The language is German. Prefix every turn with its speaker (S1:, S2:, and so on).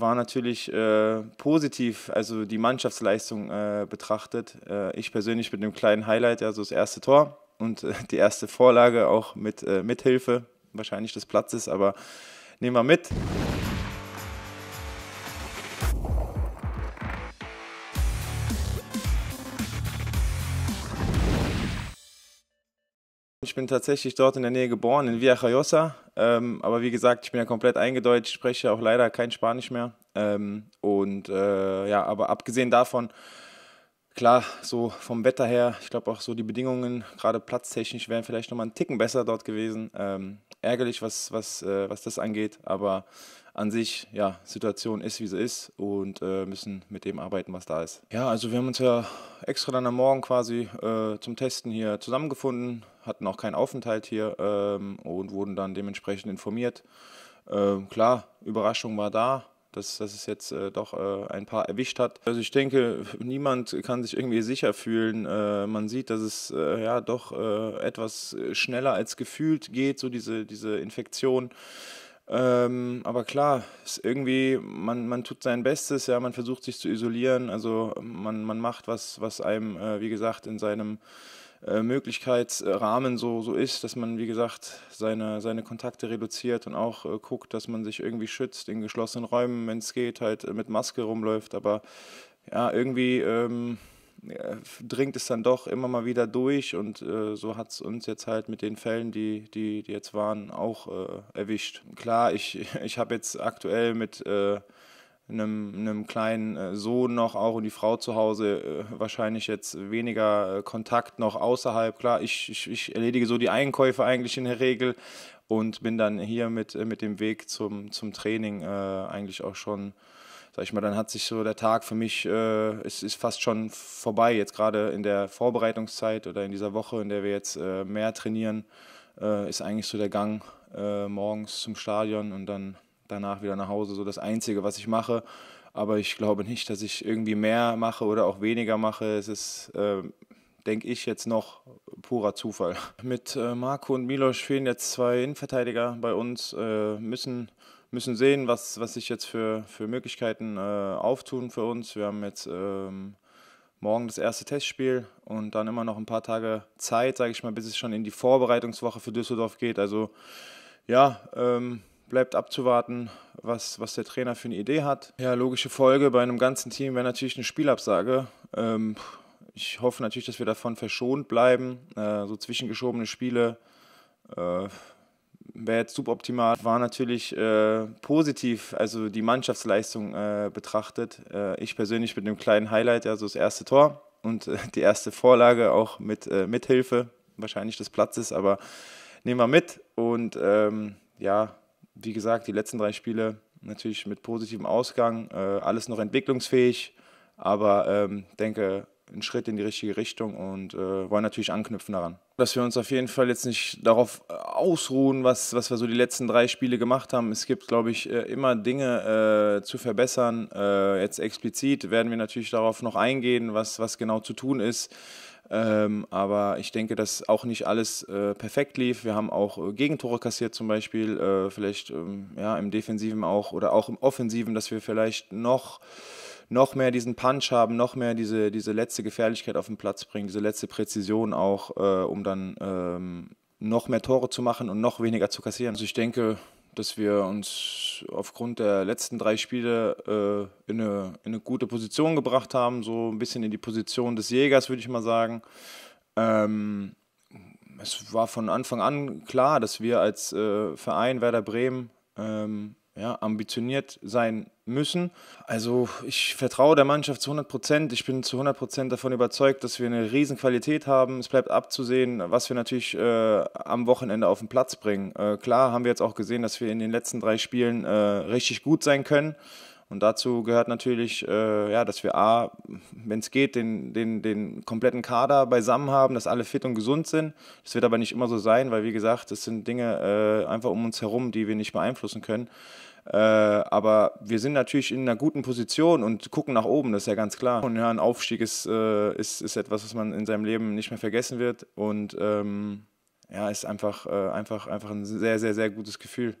S1: war natürlich äh, positiv, also die Mannschaftsleistung äh, betrachtet. Äh, ich persönlich mit einem kleinen Highlight, also das erste Tor und äh, die erste Vorlage auch mit äh, Mithilfe wahrscheinlich des Platzes, aber nehmen wir mit. Bin tatsächlich dort in der Nähe geboren, in Villajoyosa. Ähm, aber wie gesagt, ich bin ja komplett eingedeutscht, spreche auch leider kein Spanisch mehr. Ähm, und äh, ja, aber abgesehen davon, klar, so vom Wetter her, ich glaube auch so die Bedingungen, gerade platztechnisch, wären vielleicht nochmal einen Ticken besser dort gewesen. Ähm, ärgerlich, was, was, äh, was das angeht, aber an sich, ja, Situation ist, wie sie ist und äh, müssen mit dem arbeiten, was da ist. Ja, also wir haben uns ja extra dann am Morgen quasi äh, zum Testen hier zusammengefunden, hatten auch keinen Aufenthalt hier ähm, und wurden dann dementsprechend informiert. Ähm, klar, Überraschung war da, dass, dass es jetzt äh, doch äh, ein paar erwischt hat. Also ich denke, niemand kann sich irgendwie sicher fühlen. Äh, man sieht, dass es äh, ja doch äh, etwas schneller als gefühlt geht, so diese, diese Infektion. Ähm, aber klar, ist irgendwie, man, man tut sein Bestes, ja, man versucht sich zu isolieren, also man, man macht was, was einem, äh, wie gesagt, in seinem äh, Möglichkeitsrahmen so, so ist, dass man, wie gesagt, seine, seine Kontakte reduziert und auch äh, guckt, dass man sich irgendwie schützt in geschlossenen Räumen, wenn es geht, halt mit Maske rumläuft, aber ja, irgendwie ähm, dringt es dann doch immer mal wieder durch und äh, so hat es uns jetzt halt mit den Fällen, die, die, die jetzt waren, auch äh, erwischt. Klar, ich, ich habe jetzt aktuell mit äh, einem, einem kleinen äh, Sohn noch auch und die Frau zu Hause äh, wahrscheinlich jetzt weniger äh, Kontakt noch außerhalb. Klar, ich, ich, ich erledige so die Einkäufe eigentlich in der Regel und bin dann hier mit, mit dem Weg zum, zum Training eigentlich auch schon sag ich mal, dann hat sich so der Tag für mich, äh, ist, ist fast schon vorbei, jetzt gerade in der Vorbereitungszeit oder in dieser Woche, in der wir jetzt äh, mehr trainieren, äh, ist eigentlich so der Gang äh, morgens zum Stadion und dann danach wieder nach Hause so das Einzige, was ich mache. Aber ich glaube nicht, dass ich irgendwie mehr mache oder auch weniger mache. Es ist, äh, denke ich, jetzt noch purer Zufall. Mit äh, Marco und Milos fehlen jetzt zwei Innenverteidiger bei uns, müssen müssen sehen, was, was sich jetzt für, für Möglichkeiten äh, auftun für uns. Wir haben jetzt ähm, morgen das erste Testspiel und dann immer noch ein paar Tage Zeit, sage ich mal, bis es schon in die Vorbereitungswoche für Düsseldorf geht. Also ja, ähm, bleibt abzuwarten, was, was der Trainer für eine Idee hat. Ja, logische Folge bei einem ganzen Team wäre natürlich eine Spielabsage. Ähm, ich hoffe natürlich, dass wir davon verschont bleiben. Äh, so zwischengeschobene Spiele äh, wäre jetzt suboptimal. War natürlich äh, positiv, also die Mannschaftsleistung äh, betrachtet. Äh, ich persönlich mit einem kleinen Highlight, also das erste Tor und äh, die erste Vorlage auch mit Mithilfe wahrscheinlich des Platzes, aber nehmen wir mit. Und ähm, ja, wie gesagt, die letzten drei Spiele natürlich mit positivem Ausgang, äh, alles noch entwicklungsfähig, aber ähm, denke, ein Schritt in die richtige Richtung und äh, wollen natürlich anknüpfen daran. Dass wir uns auf jeden Fall jetzt nicht darauf äh, ausruhen, was, was wir so die letzten drei Spiele gemacht haben. Es gibt, glaube ich, äh, immer Dinge äh, zu verbessern. Äh, jetzt explizit werden wir natürlich darauf noch eingehen, was, was genau zu tun ist. Ähm, aber ich denke, dass auch nicht alles äh, perfekt lief. Wir haben auch äh, Gegentore kassiert zum Beispiel, äh, vielleicht ähm, ja, im Defensiven auch oder auch im Offensiven, dass wir vielleicht noch noch mehr diesen Punch haben, noch mehr diese, diese letzte Gefährlichkeit auf den Platz bringen, diese letzte Präzision auch, äh, um dann ähm, noch mehr Tore zu machen und noch weniger zu kassieren. Also ich denke, dass wir uns aufgrund der letzten drei Spiele äh, in, eine, in, eine, gute Position gebracht haben, so ein bisschen in die Position des Jägers, würde ich mal sagen. Ähm, es war von Anfang an klar, dass wir als äh, Verein Werder Bremen ähm, ja, ambitioniert sein müssen. Also ich vertraue der Mannschaft zu 100 Prozent. Ich bin zu 100 Prozent davon überzeugt, dass wir eine riesen Qualität haben. Es bleibt abzusehen, was wir natürlich äh, am Wochenende auf den Platz bringen. Äh, klar haben wir jetzt auch gesehen, dass wir in den letzten drei Spielen äh, richtig gut sein können. Und dazu gehört natürlich, äh, ja, dass wir A, wenn es geht, den, den, den kompletten Kader beisammen haben, dass alle fit und gesund sind. Das wird aber nicht immer so sein, weil wie gesagt, es sind Dinge äh, einfach um uns herum, die wir nicht beeinflussen können. Äh, aber wir sind natürlich in einer guten Position und gucken nach oben, das ist ja ganz klar. Und ja, ein Aufstieg ist, äh, ist, ist etwas, was man in seinem Leben nicht mehr vergessen wird. Und ähm, ja, ist einfach, äh, einfach, einfach ein sehr, sehr, sehr gutes Gefühl.